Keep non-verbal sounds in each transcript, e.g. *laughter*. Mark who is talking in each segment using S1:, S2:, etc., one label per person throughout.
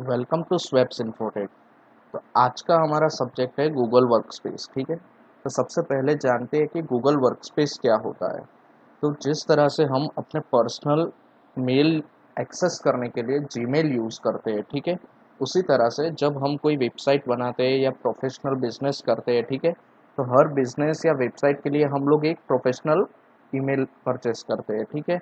S1: Welcome to sweeps infotech तो आज का हमारा सब्जेक्ट है गूगल वर्कस्पेस ठीक है? तो सबसे पहले जानते हैं कि गूगल वर्कस्पेस क्या होता है। तो जिस तरह से हम अपने पर्सनल मेल एक्सेस करने के लिए जीमेल यूज़ करते हैं, ठीक है? उसी तरह से जब हम कोई वेबसाइट बनाते हैं या प्रोफेशनल बिज़नेस करते हैं, ठीक है? तो हर बिज़नेस या वेबसाइट के लिए हम लोग एक प्रोफेशनल ईमेल परचेस करते हैं, ठीक है?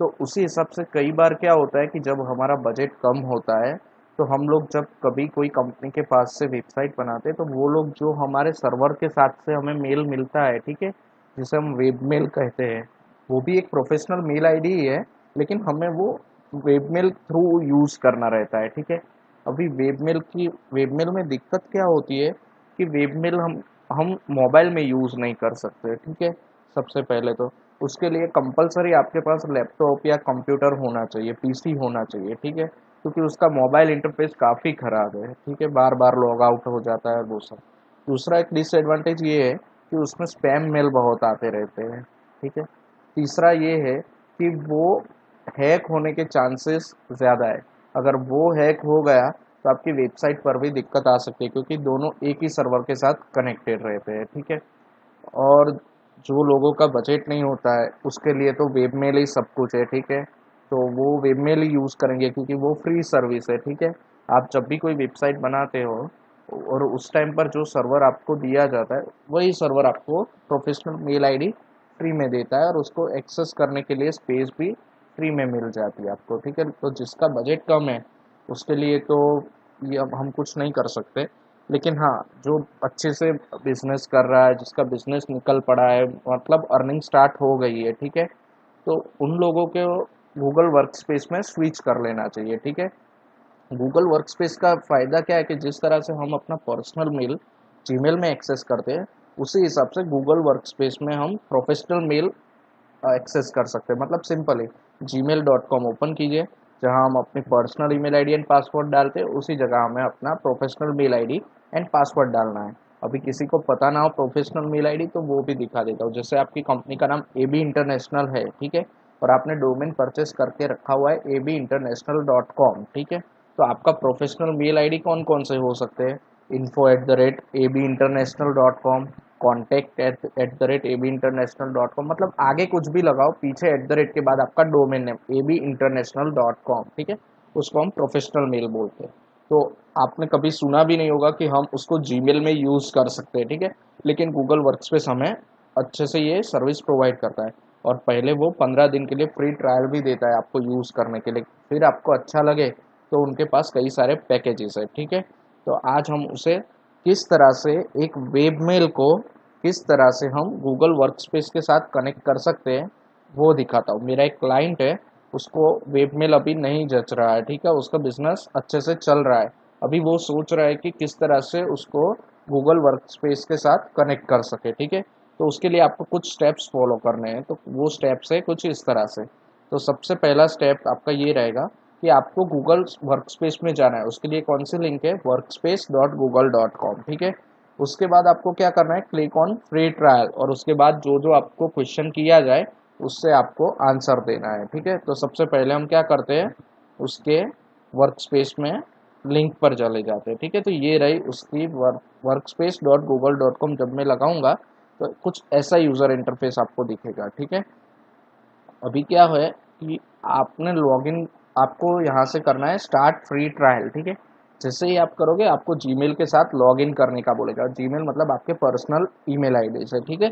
S1: तो उसी हिसाब से कई बार क्या होता है कि जब हमारा बजट कम होता है तो हम लोग जब कभी कोई कंपनी के पास से वेबसाइट बनाते हैं तो वो लोग जो हमारे सर्वर के साथ से हमें मेल मिलता है, ठीक है? जिसे हम वेब मेल कहते हैं, वो भी एक प्रोफेशनल मेल आईडी ही है, लेकिन हमें वो वेब मेल थ्रू यूज़ करना रहता है, ठीक है? अभी वेब मेल की वेब मेल में दिक्कत क्या होती है कि वेब मेल हम हम मोबाइल में यूज़ नहीं कर सकते, ठीक है? सबसे पहले तो। उसके लिए कंपलसरी आपके पास लैपटॉप या कंप्यूटर होना चाहिए पीसी होना चाहिए, ठीक है? क्योंकि उसका मोबाइल इंटरफेस काफ़ी ख़राब है। ठीक है बार बार लॉग आउट हो जाता है वो सब। दूसरा एक डिसएडवांटेज ये है कि उसमें स्पैम मेल बहुत आते रहते हैं। ठीक है? तीसरा ये है कि वो हैक होने के चांसेस ज़्यादा है। अगर वो हैक हो गया तो आपकी वेबसाइट पर भी दिक्कत आ सकती है, क्योंकि दोनों एक ही सर्वर के साथ कनेक्टेड रहते हैं। ठीक है? और जो लोगों का बजट नहीं होता है, उसके लिए तो वेब मेल ही सब कुछ है। ठीक है? तो वो वेब मेल ही यूज़ करेंगे क्योंकि वो फ्री सर्विस है, ठीक है? आप जब भी कोई वेबसाइट बनाते हो और उस टाइम पर जो सर्वर आपको दिया जाता है, वही सर्वर आपको प्रोफेशनल मेल आईडी फ्री में देता है और उसको एक्सेस करने के लिए स्पेस भी फ्री में मिल जाती है आपको, ठीक है? तो जिसका बजट कम है, उसके लिए तो ये अब हम कुछ नहीं कर सकते। लेकिन हाँ जो अच्छे से बिज़नेस कर रहा है, जिसका बिज़नेस निकल पड़ा है मतलब अर्निंग स्टार्ट हो गई है, ठीक है? तो उन लोगों के गूगल वर्कस्पेस में स्विच कर लेना चाहिए, ठीक है? गूगल वर्कस्पेस का फ़ायदा क्या है कि जिस तरह से हम अपना पर्सनल मेल जीमेल में एक्सेस करते हैं, उसी हिसाब से गूगल वर्कस्पेस में हम प्रोफेशनल मेल एक्सेस कर सकते हैं। मतलब सिंपल है जी ओपन कीजिए, जहाँ हम अपनी personal email ID and password डालते हैं, उसी जगह हमें अपना professional mail ID and password डालना है। अभी किसी को पता ना हो प्रोफेशनल मेल आईडी तो वो भी दिखा देता हूँ। जैसे आपकी कंपनी का नाम ए बी इंटरनेशनल है, ठीक है? और आपने डोमेन परचेस करके रखा हुआ है A B international dot com ठीक है? तो आपका प्रोफेशनल मेल आईडी कौन कौन से हो सकते हैं? Info at the rate A B international dot com contact at at the rate A B international dot com मतलब आगे कुछ भी लगाओ, पीछे एट द रेट के बाद आपका domain name A B international dot com ठीक है? उसको हम प्रोफेशनल मेल बोलते हैं। तो आपने कभी सुना भी नहीं होगा कि हम उसको जी में यूज़ कर सकते हैं, ठीक है? लेकिन गूगल वर्क वर्कस्पेस हमें अच्छे से ये सर्विस प्रोवाइड करता है। और पहले वो पंद्रह दिन के लिए फ्री ट्रायल भी देता है आपको यूज़ करने के लिए। फिर आपको अच्छा लगे तो उनके पास कई सारे पैकेजेस है, ठीक है? तो आज हम उसे किस तरह से, एक वेब मेल को किस तरह से हम गूगल वर्कस्पेस के साथ कनेक्ट कर सकते हैं, वो दिखाता हूँ। मेरा एक क्लाइंट है, उसको वेब मेल अभी नहीं जच रहा है, ठीक है? उसका बिज़नेस अच्छे से चल रहा है। अभी वो सोच रहा है कि किस तरह से उसको गूगल वर्कस्पेस के साथ कनेक्ट कर सके, ठीक है? तो उसके लिए आपको कुछ स्टेप्स फॉलो करने हैं। तो वो स्टेप्स है कुछ इस तरह से। तो सबसे पहला स्टेप आपका ये रहेगा कि आपको गूगल वर्कस्पेस में जाना है। उसके लिए कौन सी लिंक है? Workspace dot Google dot com ठीक है? उसके बाद आपको क्या करना है? क्लिक ऑन फ्री ट्रायल और उसके बाद जो जो आपको क्वेश्चन किया जाए, उससे आपको आंसर देना है, ठीक है? तो सबसे पहले हम क्या करते हैं? उसके वर्क स्पेस में लिंक पर चले जाते हैं, ठीक है? तो ये रही उसकी work workspace dot Google dot com जब मैं लगाऊँगा तो कुछ ऐसा यूज़र इंटरफेस आपको दिखेगा, ठीक है? अभी क्या है कि आपने लॉगिन आपको यहाँ से करना है स्टार्ट फ्री ट्रायल ठीक है? जैसे ही आप करोगे, आपको जीमेल के साथ लॉगिन करने का बोलेगा। जीमेल मतलब आपके पर्सनल ईमेल आईडी से, ठीक है?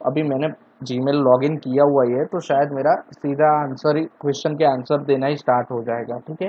S1: अभी मैंने जीमेल लॉगिन किया हुआ ही है तो शायद मेरा सीधा आंसर ही क्वेश्चन के आंसर देना ही स्टार्ट हो जाएगा, ठीक है?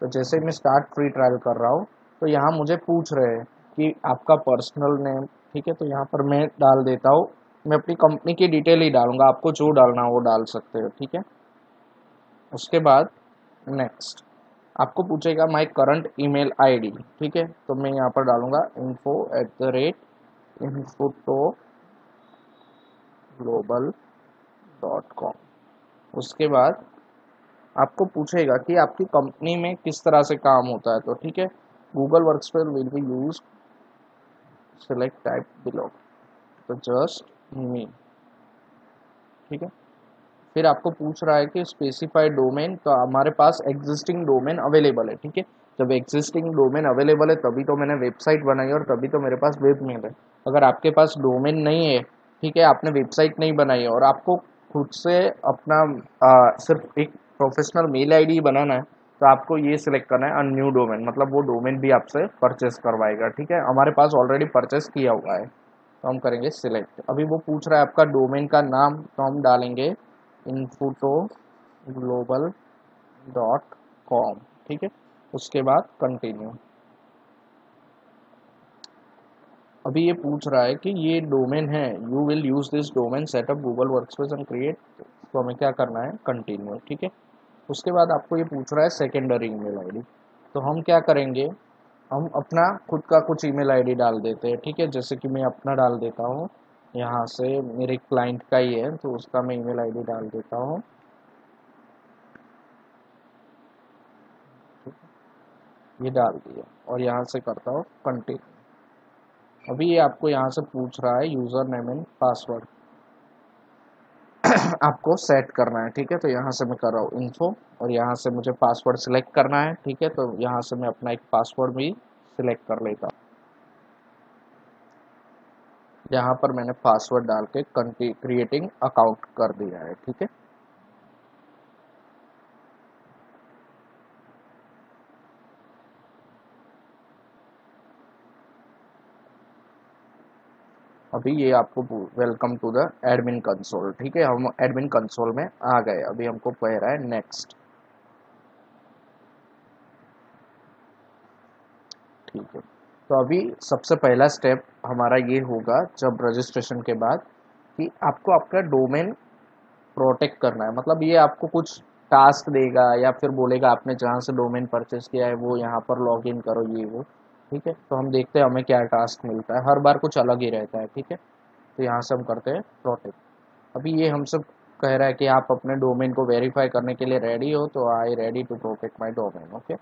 S1: तो जैसे मैं स्टार्ट फ्री ट्रायल कर रहा हूँ तो यहाँ मुझे पूछ रहे हैं कि आपका पर्सनल नेम ठीक है तो यहाँ पर मैं डाल देता हूँ। मैं अपनी कंपनी की डिटेल ही डालूँगा, आपको जो डालना वो डाल सकते हो, ठीक है? उसके बाद नेक्स्ट आपको पूछेगा माई करंट ईमेल आईडी ठीक है? तो मैं यहाँ पर डालूँगा info at the rate Infoto global dot com उसके बाद आपको पूछेगा कि आपकी कंपनी में किस तरह से काम होता है तो ठीक है? Google work will be use select type below तो जस्ट मी ठीक है? फिर आपको पूछ रहा है कि स्पेसिफाइड डोमेन तो हमारे पास एग्जिस्टिंग डोमेन अवेलेबल है ठीक है? जब एग्जिस्टिंग डोमेन अवेलेबल है तभी तो मैंने वेबसाइट बनाई और तभी तो मेरे पास वेब मेल है। अगर आपके पास डोमेन नहीं है ठीक है आपने वेबसाइट नहीं बनाई है और आपको खुद से अपना आ, सिर्फ़ एक प्रोफेशनल मेल आईडी बनाना है तो आपको ये सिलेक्ट करना है न्यू डोमेन मतलब वो डोमेन भी आपसे परचेस करवाएगा, ठीक है? हमारे पास ऑलरेडी परचेस किया हुआ है। तो हम करेंगे सिलेक्ट अभी वो पूछ रहा है आपका डोमेन का नाम तो हम डालेंगे इनफोटो ग्लोबल डॉट कॉम ठीक है? उसके बाद कंटिन्यू अभी ये पूछ रहा है कि ये डोमेन है you will use this domain setup Google workspace and create तो हमें क्या करना है? कंटिन्यू ठीक है? उसके बाद आपको ये पूछ रहा है सेकेंडरी ईमेल आईडी तो हम क्या करेंगे? हम अपना खुद का कुछ ईमेल आईडी डाल देते हैं, ठीक है? जैसे कि मैं अपना डाल देता हूँ, यहाँ से मेरे क्लाइंट का ही है तो उसका मैं ईमेल आईडी डाल देता हूँ। ये डाल दिया, और यहाँ से करता हूँ कंटिन्यू अभी ये आपको यहाँ से पूछ रहा है यूज़र नेम एंड पासवर्ड *coughs* आपको सेट करना है, ठीक है? तो यहाँ से मैं कर रहा हूँ इन्फो और यहाँ से मुझे पासवर्ड सिलेक्ट करना है, ठीक है? तो यहाँ से मैं अपना एक पासवर्ड भी सिलेक्ट कर लेता हूँ। यहाँ पर मैंने पासवर्ड डाल के क्रिएटिंग अकाउंट कर दिया है, ठीक है? अभी ये आपको welcome to the admin console ठीक है? हम एडमिन कंसोल में आ गए। अभी हमको कह रहा है नेक्स्ट ठीक है। तो अभी सबसे पहला स्टेप हमारा ये होगा, जब रजिस्ट्रेशन के बाद, कि आपको आपका डोमेन प्रोटेक्ट करना है। मतलब ये आपको कुछ टास्क देगा या फिर बोलेगा, आपने जहाँ से डोमेन परचेज किया है, वो यहाँ पर लॉग करो, ये वो। ठीक है? तो हम देखते हैं हमें क्या टास्क मिलता है। हर बार कुछ अलग ही रहता है, ठीक है? तो यहाँ से हम करते हैं प्रोटेक्ट अभी ये हम सब कह रहा है कि आप अपने डोमेन को वेरीफाई करने के लिए रेडी हो तो I ready to protect my domain okay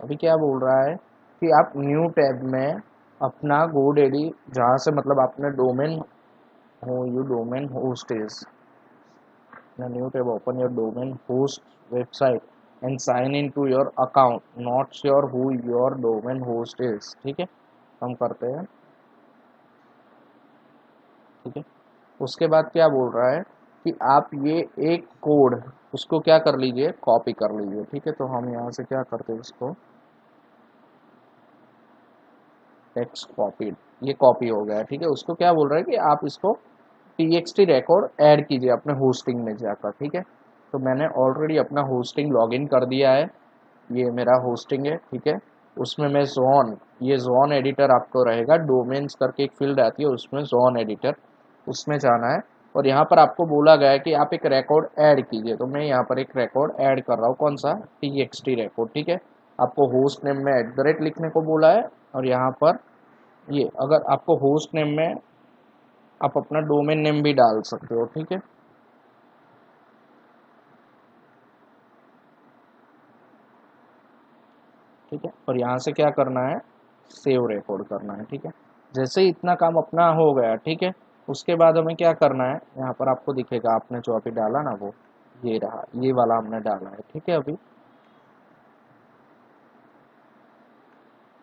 S1: अभी क्या बोल रहा है कि आप न्यू टैब में अपना गो डेडी जहाँ से मतलब आपने domain who you domain host is new tab open your domain host website and sign in to your account, not sure who your domain host is. ठीक है? हम करते हैं। ठीक है? उसके बाद क्या बोल रहा है कि आप ये एक कोड, उसको क्या कर लीजिए? कॉपी कर लीजिए। ठीक है? तो हम यहाँ से क्या करते हैं इसको? Text copy. ये कॉपी हो गया। ठीक है? उसको क्या बोल रहा है कि आप इसको टी टी रिकॉर्ड ऐड कीजिए अपने होस्टिंग में जाकर। ठीक है? तो मैंने ऑलरेडी अपना होस्टिंग लॉगिन कर दिया है। ये मेरा होस्टिंग है, ठीक है? उसमें मैं जोन ये जोन एडिटर आपको रहेगा। डोमेन्स करके एक फ़ील्ड आती है, उसमें जोन एडिटर उसमें जाना है। और यहाँ पर आपको बोला गया है कि आप एक रिकॉर्ड ऐड कीजिए। तो मैं यहाँ पर एक रिकॉर्ड ऐड कर रहा हूँ। कौन सा? टी एक्स टी रिकॉर्ड ठीक है? आपको होस्ट नेम में एट द रेट लिखने को बोला है। और यहाँ पर ये, अगर आपको होस्ट नेम में आप अपना डोमेन नेम भी डाल सकते हो, ठीक है? ठीक है? और यहाँ से क्या करना है? सेव रिकॉर्ड करना है, ठीक है? जैसे ही इतना काम अपना हो गया, ठीक है? उसके बाद हमें क्या करना है? यहाँ पर आपको दिखेगा, आपने जो अभी डाला ना वो, ये रहा, ये वाला हमने डाला है, ठीक है अभी?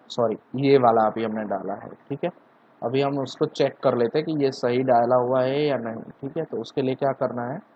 S1: सॉरी ये वाला अभी हमने डाला है, ठीक है? अभी हम उसको चेक कर लेते हैं कि ये सही डाला हुआ है या नहीं, ठीक है? तो उसके लिए क्या करना है?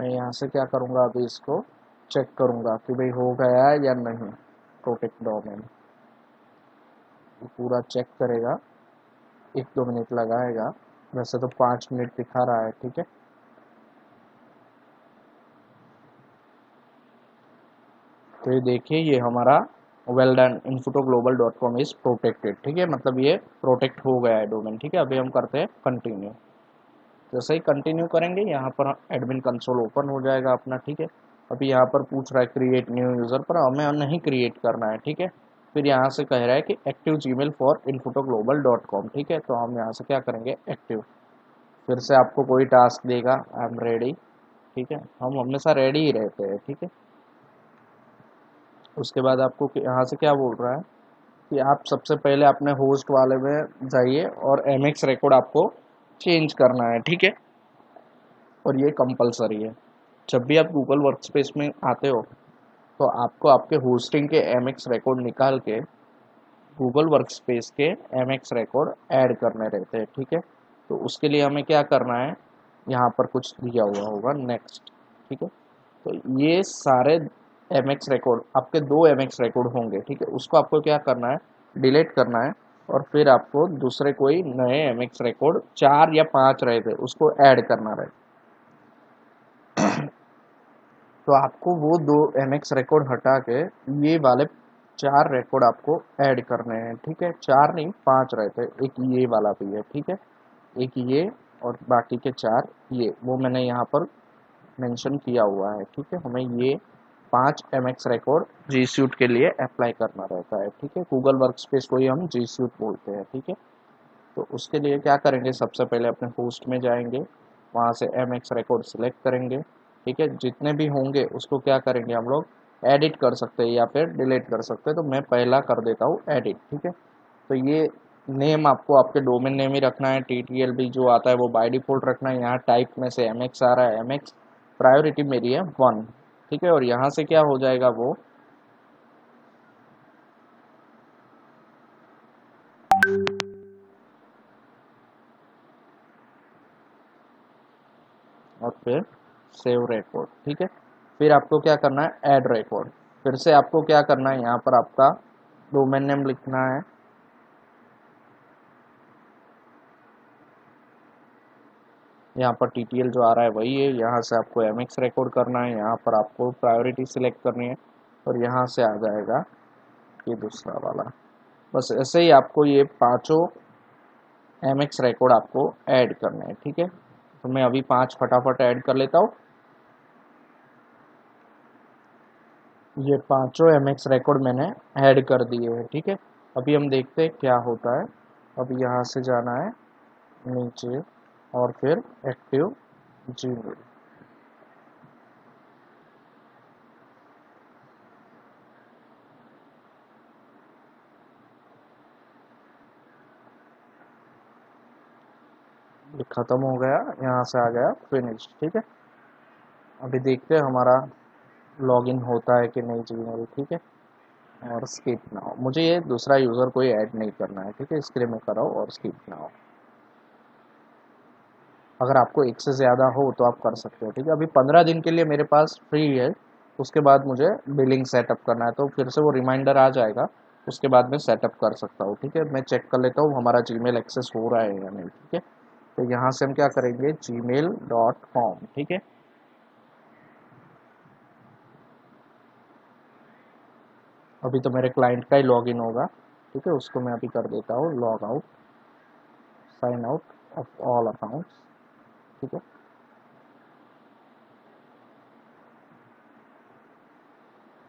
S1: मैं यहाँ से क्या करूँगा? अभी इसको चेक करूँगा कि भाई हो गया है या नहीं प्रोटेक्ट डोमेन पूरा चेक करेगा। एक दो मिनट लगाएगा। वैसे तो पाँच मिनट दिखा रहा है, ठीक है? तो ये देखिए, ये हमारा well done Infoto global dot com is protected ठीक है? मतलब ये प्रोटेक्ट हो गया है डोमेन ठीक है? अभी हम करते हैं कंटिन्यू जैसे ही कंटिन्यू करेंगे। यहाँ पर एडमिन कंसोल ओपन हो जाएगा अपना, ठीक है? अभी यहाँ पर पूछ रहा है क्रिएट न्यू यूज़र पर। हमें नहीं क्रिएट करना है, ठीक है? फिर यहाँ से कह रहा है कि active Gmail for Infoto global dot com ठीक है? तो हम यहाँ से क्या करेंगे? एक्टिव फिर से आपको कोई टास्क देगा आई एम रेडी ठीक है? हम हमेशा रेडी ही रहते हैं, ठीक है? उसके बाद आपको यहाँ से क्या बोल रहा है कि आप सबसे पहले अपने होस्ट वाले में जाइए और एम एक्स रिकॉर्ड आपको चेंज करना है, ठीक है? और ये कंपलसरी है। जब भी आप गूगल वर्कस्पेस में आते हो तो आपको आपके होस्टिंग के एम एक्स रिकॉर्ड निकाल के गूगल वर्कस्पेस के एम एक्स रिकॉर्ड ऐड करने रहते हैं, ठीक है? तो उसके लिए हमें क्या करना है? यहाँ पर कुछ दिया हुआ होगा नेक्स्ट ठीक है? तो ये सारे एम एक्स रिकॉर्ड आपके दो एम एक्स रिकॉर्ड होंगे, ठीक है? उसको आपको क्या करना है? डिलीट करना है। और फिर आपको दूसरे कोई नए एम एक्स रिकॉर्ड चार या पाँच रहे थे, उसको ऐड करना रहे। तो आपको वो दो एम एक्स रिकॉर्ड हटा के ये वाले चार रिकॉर्ड आपको ऐड करने हैं, ठीक है? चार नहीं, पाँच रहे थे, एक ये वाला भी है, ठीक है? एक ये और बाकी के चार, ये, वो मैंने यहाँ पर मेंशन किया हुआ है, ठीक है? हमें ये पाँच M X record G suite के लिए अप्लाई करना रहता है, ठीक है? गूगल वर्क स्पेस को ही हम जी सूट बोलते हैं, ठीक है? तो उसके लिए क्या करेंगे? सबसे पहले अपने पोस्ट में जाएँगे, वहाँ से एम एक्स रिकॉर्ड सिलेक्ट करेंगे, ठीक है? जितने भी होंगे, उसको क्या करेंगे हम लोग? एडिट कर सकते हैं या फिर डिलीट कर सकते हैं। तो मैं पहला कर देता हूँ एडिट ठीक है? तो ये नेम आपको आपके डोमेन नेम ही रखना है टी टी एल भी जो आता है वो बाय डिफ़ॉल्ट रखना है। यहाँ टाइप में से एम एक्स आ रहा है एम एक्स प्रायोरिटी मेरी है वन ठीक है, और यहाँ से क्या हो जाएगा वो? और फिर सेव रिकॉर्ड ठीक है? फिर आपको क्या करना है? ऐड रिकॉर्ड फिर से आपको क्या करना है? यहाँ पर आपका डोमेन नेम लिखना है। यहाँ पर टी जो आ रहा है वही है। यहाँ से आपको एम एक्स रिकॉर्ड करना है। यहाँ पर आपको प्रायोरिटी सिलेक्ट करनी है और यहाँ से आ जाएगा ये दूसरा वाला। बस ऐसे ही आपको ये पाँचों एम रिकॉर्ड आपको ऐड करने हैं, ठीक है? तो मैं अभी पाँच फटाफट ऐड कर लेता हूँ। ये पाँचों एम एक्स रिकॉर्ड मैंने ऐड कर दिए हैं, ठीक है? अभी हम देखते हैं क्या होता है। अभी यहाँ से जाना है नीचे। और फिर एक्टिव जीमेल ख़त्म हो गया, यहाँ से आ गया फिनिश ठीक है? अभी देखते हैं हमारा लॉगिन होता है कि नहीं जी ठीक है? और स्किप ना हो मुझे ये दूसरा यूज़र कोई ऐड नहीं करना है, ठीक है? इसके लिए मैं कराऊँ और स्किप ना हो अगर आपको एक से ज़्यादा हो तो आप कर सकते हो, ठीक है? अभी पंद्रह दिन के लिए मेरे पास फ्री है, उसके बाद मुझे बिलिंग सेटअप करना है तो फिर से वो रिमाइंडर आ जाएगा, उसके बाद मैं सेटअप कर सकता हूँ, ठीक है? मैं चेक कर लेता हूँ, हमारा जी एक्सेस हो रहा है या नहीं, ठीक है? तो यहाँ से हम क्या करेंगे? जी मेल डॉट कॉम ठीक है? अभी तो मेरे क्लाइंट का ही लॉगिन होगा, ठीक है? उसको मैं अभी कर देता हूँ log out sign out of all accounts ठीक है।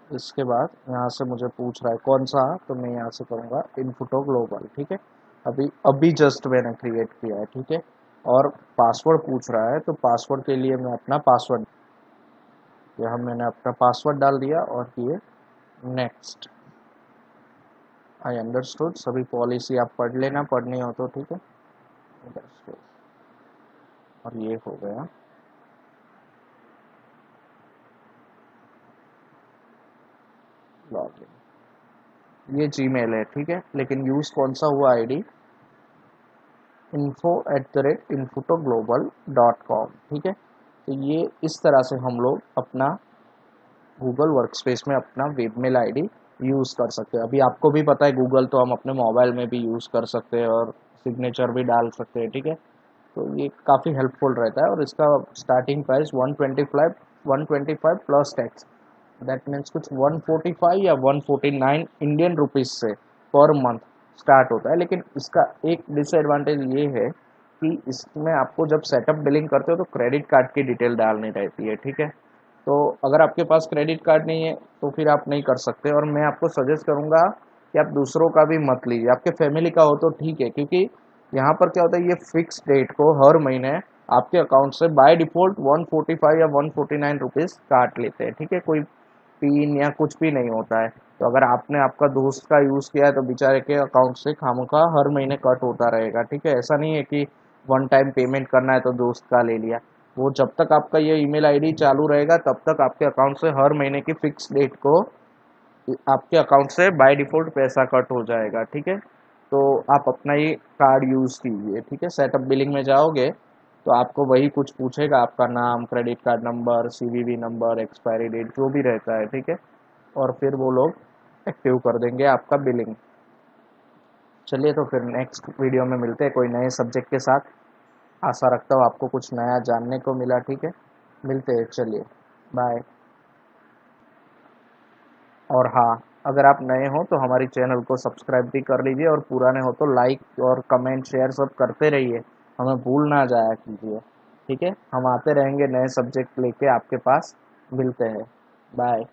S1: इसके बाद यहाँ से मुझे पूछ रहा है, कौन सा? तो मैं यहाँ से करूँगा इनफोटो ग्लोबल ठीक है? अभी अभी जस्ट मैंने क्रिएट किया है, ठीक है? और पासवर्ड पूछ रहा है तो पासवर्ड के लिए मैं अपना पासवर्ड यहाँ मैंने अपना पासवर्ड डाल दिया और ये नेक्स्ट आई अंडरस्टूड सभी पॉलिसी आप पढ़ लेना, पढ़नी हो तो ठीक है? और ये हो गया। लॉगिन ये जीमेल है, ठीक है? लेकिन यूज़ कौन सा हुआ ID info at the rate Infoto global dot com ठीक है? तो ये इस तरह से हम लोग अपना गूगल वर्कस्पेस में अपना वेब मेल आईडी यूज़ कर सकते हैं। अभी आपको भी पता है गूगल तो हम अपने मोबाइल में भी यूज़ कर सकते हैं और सिग्नेचर भी डाल सकते हैं, ठीक है? तो ये काफ़ी हेल्पफुल रहता है और इसका starting price 125 125 plus tax that means कुछ 145 या 149 इंडियन रुपीज़ से पर मंथ स्टार्ट होता है। लेकिन इसका एक डिसएडवांटेज ये है कि इसमें आपको जब सेटअप बिलिंग करते हो तो क्रेडिट कार्ड की डिटेल डालनी रहती है, ठीक है? तो अगर आपके पास क्रेडिट कार्ड नहीं है तो फिर आप नहीं कर सकते और मैं आपको सजेस्ट करूँगा कि आप दूसरों का भी मत लीजिए। आपके फैमिली का हो तो ठीक है, क्योंकि यहाँ पर क्या होता है, ये फिक्स डेट को हर महीने आपके अकाउंट से बाय डिफ़ॉल्ट 145 या 149 रुपीज़ काट लेते हैं, ठीक है? कोई पिन या कुछ भी नहीं होता है। तो अगर आपने आपका दोस्त का यूज़ किया है तो बेचारे के अकाउंट से खामों का हर महीने कट होता रहेगा, ठीक है? ऐसा नहीं है कि वन टाइम पेमेंट करना है तो दोस्त का ले लिया। वो जब तक आपका ये ईमेल आईडी चालू रहेगा, तब तक आपके अकाउंट से हर महीने की फिक्स डेट को आपके अकाउंट से बाय डिफ़ॉल्ट पैसा कट हो जाएगा, ठीक है? तो आप अपना ही कार्ड यूज़ कीजिए, ठीक है? सेटअप बिलिंग में जाओगे तो आपको वही कुछ पूछेगा, आपका नाम credit card number C number expiry date जो भी रहता है, ठीक है? और फिर वो लोग एक्टिव कर देंगे आपका बिलिंग चलिए तो फिर नेक्स्ट वीडियो में मिलते हैं कोई नए सब्जेक्ट के साथ। आशा रखता हूँ आपको कुछ नया जानने को मिला, ठीक है? मिलते हैं, चलिए बाय और हाँ अगर आप नए हो तो हमारे चैनल को सब्सक्राइब भी कर लीजिए और पुराने हो तो लाइक और कमेंट शेयर सब करते रहिए। हमें भूल ना जाया कीजिए। ठीक है? हम आते रहेंगे नए सब्जेक्ट लेके आपके पास। मिलते हैं। बाय।